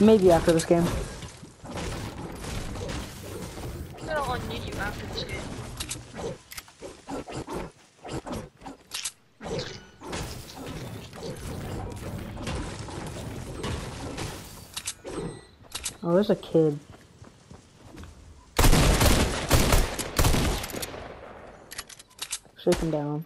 Maybe after this game. Oh, there's a kid. Shake him down.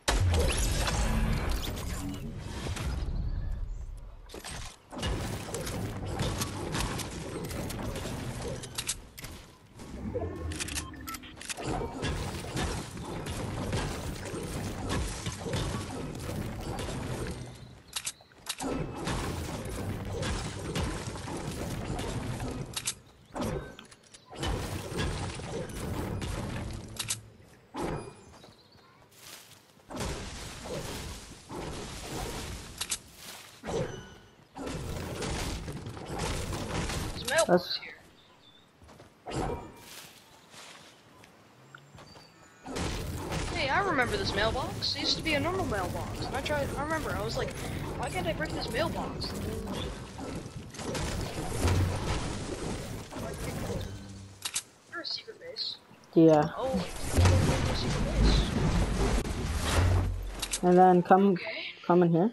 That's- Hey, I remember this mailbox. It used to be a normal mailbox. And I tried, I remember, I was like, why can't I break this mailbox? Is there a secret base? Yeah. Oh, secret base. And then come Okay. come in here.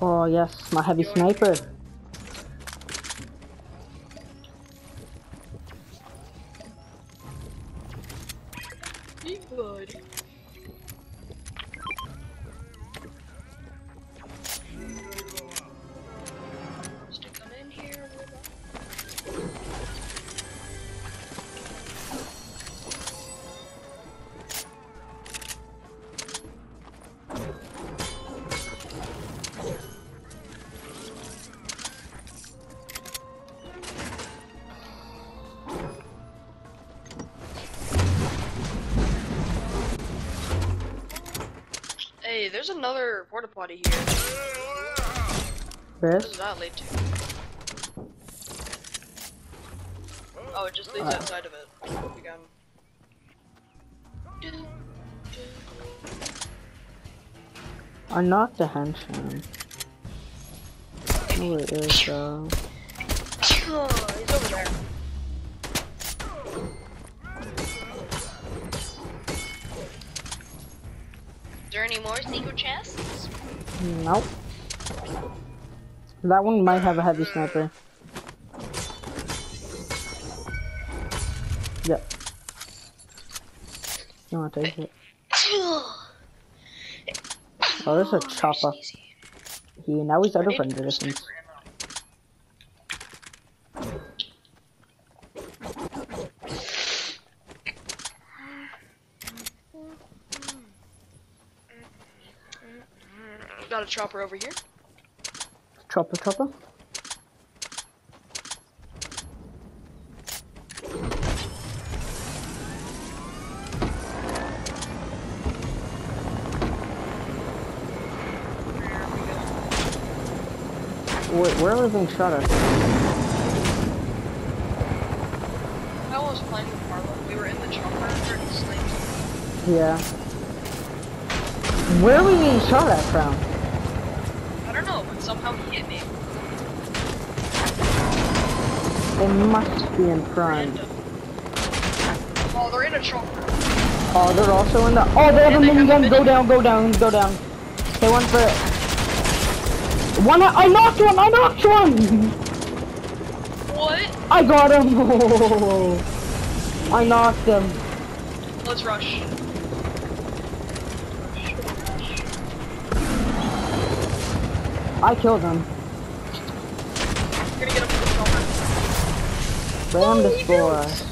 Oh yes, my heavy sniper. There's another porta potty here. What does that lead to? Oh, it just leads Uh. outside of it. Again. Do, do. I knocked a henchman. Oh, it is though. Oh, he's over there. There any more secret chests? Nope. That one might have a heavy sniper. Yep. You wanna take it? Oh, there's a chopper. He now he's out of render distance. Got a chopper over here. Chopper, chopper. Wait, where are we being shot at? I was playing with Marlon. We were in the chopper and he. Yeah. Where are we being shot at from? I don't know, but somehow he hit me. They must be in front. Oh, they're in a chopper. Oh, they're also in the. Oh, they have a Yeah, they have a minigun. Go down, go down, go down. They went for it. One. I knocked one. I knocked one. What? I got him. I knocked him. Let's rush. I killed him. We're gonna get up to the. Oh, he boy. knows.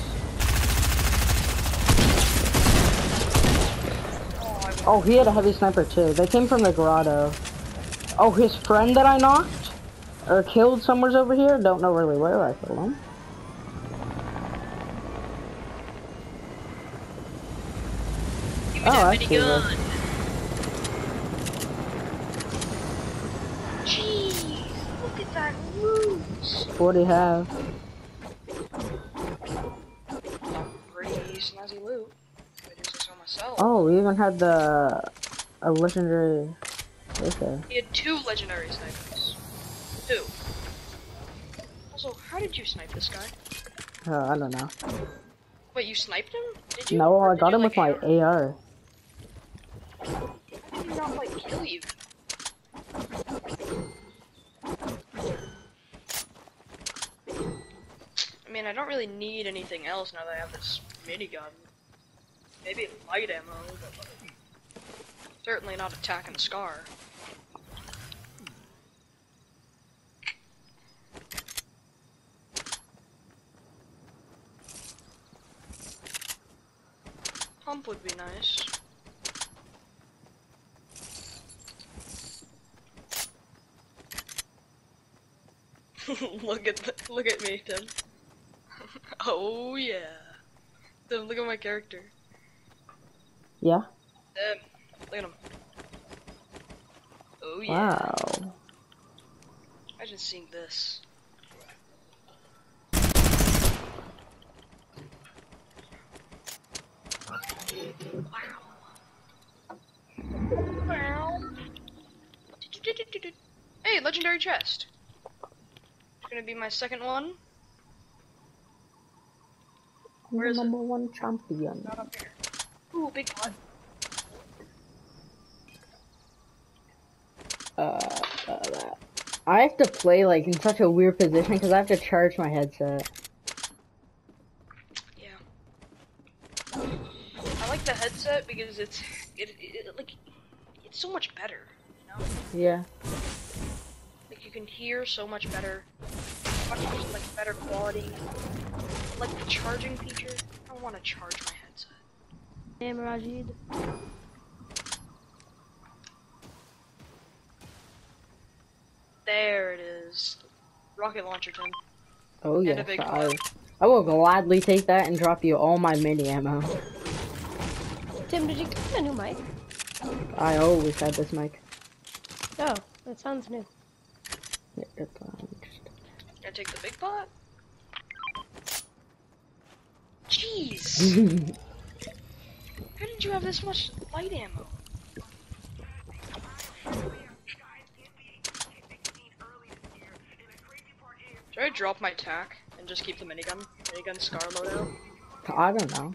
I he had a heavy sniper too. They came from the grotto. Oh, his friend that I knocked or killed somewhere's over here. Don't know really where I killed him. Oh, I see 40 have. Oh, we even had the a legendary. Okay. He had two legendary snipers. Two. Also, how did you snipe this guy? Uh, I don't know. Wait, you sniped him? Did you? No, I got him like, with my AR. How did he not like kill you? Mean, I don't really need anything else now that I have this minigun. Maybe light ammo, but certainly not attacking Scar. Pump would be nice. look at the, look at me, Tim. oh yeah. Tim, look at my character. Yeah. Tim, look at him. Oh yeah. Wow. Imagine seeing this. Wow. Hey, legendary chest. It's gonna be my second one. Where is it? number one champion. Not up here. Ooh, big pot. Uh, uh, I have to play like in such a weird position because I have to charge my headset. Yeah. I like the headset because it's it, it, it like it's so much better. You know, Yeah. like you can hear so much better, much like better quality. Like the charging feature. I want to charge my headset. Damn, Rajid. There it is. Rocket launcher, Tim. Oh And yeah. I. I will gladly take that and drop you all my mini ammo. Tim, did you get a new mic? I always had this mic. Oh, that sounds new. Yeah, it's, um, just- Can I take the big pot? Jeez! How did you have this much light ammo? Should I drop my tack and just keep the minigun? Minigun scar loadout? I don't know.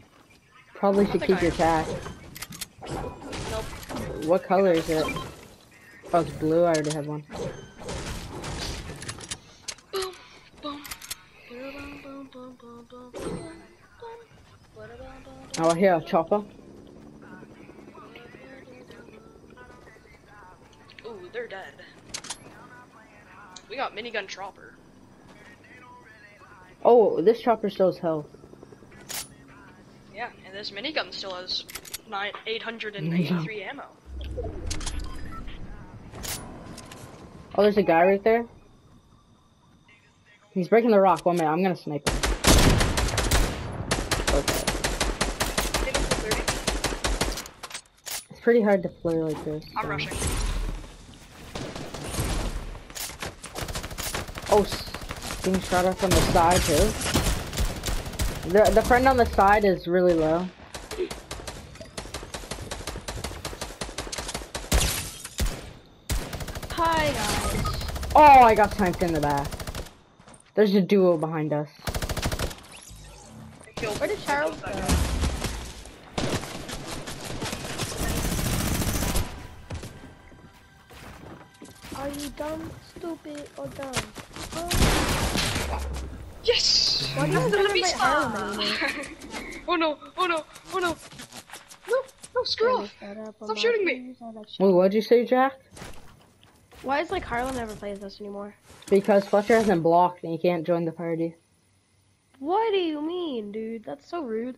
Probably should keep I your tack. Nope. What color is it? Oh, it's blue. I already have one. Oh, here, a chopper. Ooh, they're dead. We got minigun chopper. Oh, this chopper still has health. Yeah, and this minigun still has nine, 883 ammo. Oh, there's a guy right there. He's breaking the rock. One minute, I'm gonna snipe him. Okay. Hit him for 30. It's pretty hard to play like this. I'm so- rushing. Oh, being shot at from the side too. The the friend on the side is really low. Hi, guys. Oh, I got sniped in the back. There's a duo behind us. Where did Charles go? Are you dumb, stupid, or dumb? Oh, Yes! Why do you I'm have gonna be star! Oh no, oh no, oh no! No, no, screw off! Stop shooting me. Wait, what'd you say, Jack? Why is like Harlem never plays this anymore? Because Fletcher hasn't blocked and he can't join the party. What do you mean, dude? That's so rude.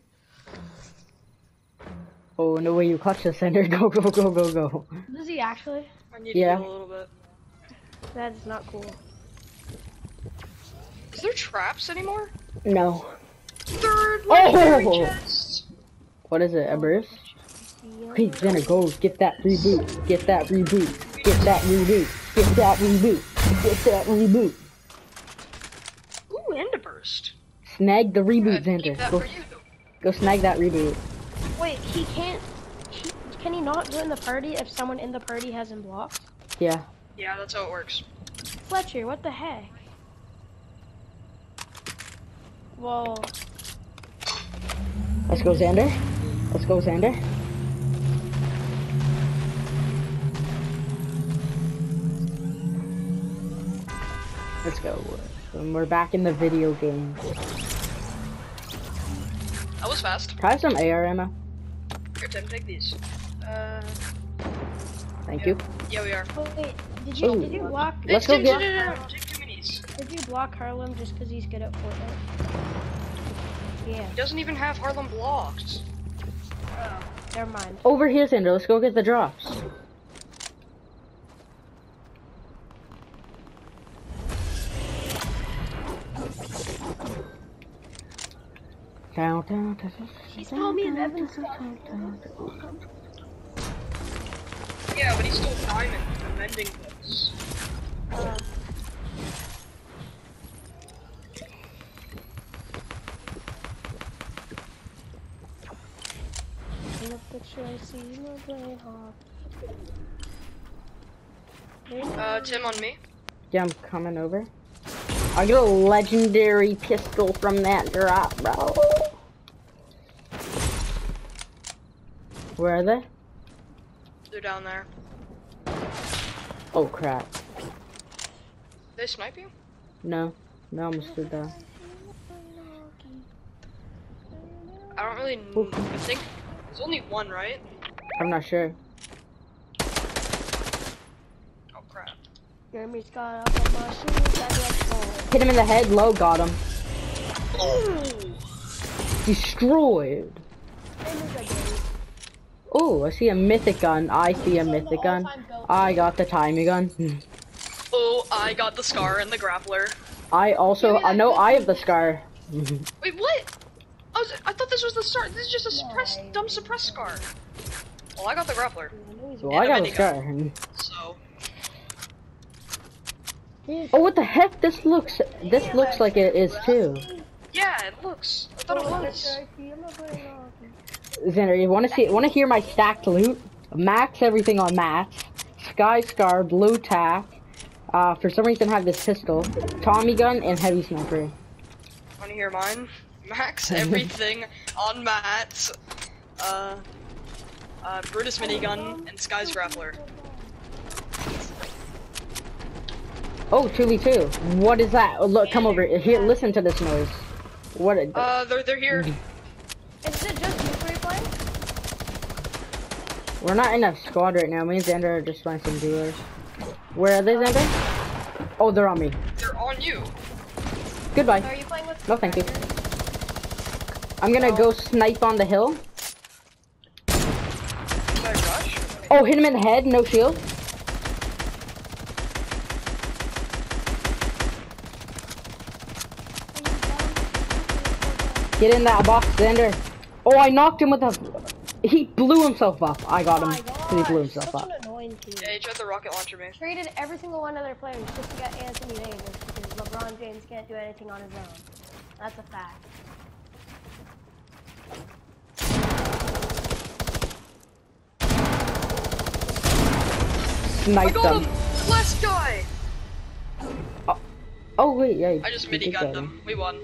Oh, no way you clutch the center. Go, go, go, go, go. Does he actually? I need Yeah. to heal a little bit. That is not cool. Is there traps anymore? No. Third Oh! legendary chest! What is it, a Bruce? Hey, Xander, go get that reboot. Get that reboot. Get that reboot. Get that reboot. Get that reboot. Ooh, and a burst. Snag the reboot, Good, keep Xander. that Go, for you. go snag that reboot. Wait, he can't. He, can he not join the party if someone in the party has him blocked? Yeah. Yeah, that's how it works. Fletcher, what the heck? Well, Let's go, Xander. Let's go, Xander. Let's go. And we're back in the video game. That was fast. Try some AR ammo. Here, Tim, take these. Uh, Thank you. yeah, we are. oh, wait, did you Ooh. did you block Let's go get- Tim, Tim, Take two minis. did you block Harlem just because he's good at Fortnite? Yeah, He doesn't even have Harlem blocked. Oh. Never mind. Over here, Xander. Let's go get the drops. Down, down, down, He's told me Evan Yeah, but he's still diamond for mending this. Uh, in the picture I see you playing hockey. Uh, Tim on me. Yeah, I'm coming over. I get a legendary pistol from that drop, bro. Where are they? They're down there. Oh crap. They snipe you? No. No, I'm stood down. I don't really. Ooh. I think there's only one, right? I'm not sure. Oh crap. Jeremy's got up on my shoes, I let's go. Hit him in the head, low, got him. Oh! Destroyed. Jeremy's a gay. Oh, I see a mythic gun. I see a mythic gun. I got the timing gun. Oh, I got the scar and the grappler. I also, I know I have the scar. Wait, what? I was. I thought this was the start. This is just a suppress, dumb suppress scar. Well, I got the grappler, Well, I got a And so Oh, what the heck? This looks, this looks like it is too. yeah, it looks. I thought it was. Xander, you want to see, want to hear my stacked loot? Max everything on max. Sky Scar, Blue Tack. Uh, for some reason I have this pistol, Tommy gun, and heavy sniper. Want to hear mine? Max everything on mats. Uh, uh, Brutus minigun and Skye's grappler. Oh, 2v2. What is that? Oh, look, come over here. Listen to this noise. What? A, Uh, they're they're here. Is it just you three playing? We're not in a squad right now. Me and Xander are just playing some duos. Where are they, Xander? Oh, they're on me. They're on you. Goodbye. Are you playing with? No, thank you. I'm gonna go snipe on the hill. Should I rush? Oh, hit him in the head. No shield. Get in that box, Xander. Oh, I knocked him with a. He blew himself up. I got him. Oh he blew himself such up. an annoying team. Yeah, he tried the rocket launcher man. Traded every single one of their players just to get Anthony Davis because LeBron James can't do anything on his own. That's a fact. I Sniped got him. him. Last guy. Oh, oh wait, yeah. I just you did minigunned them. We won.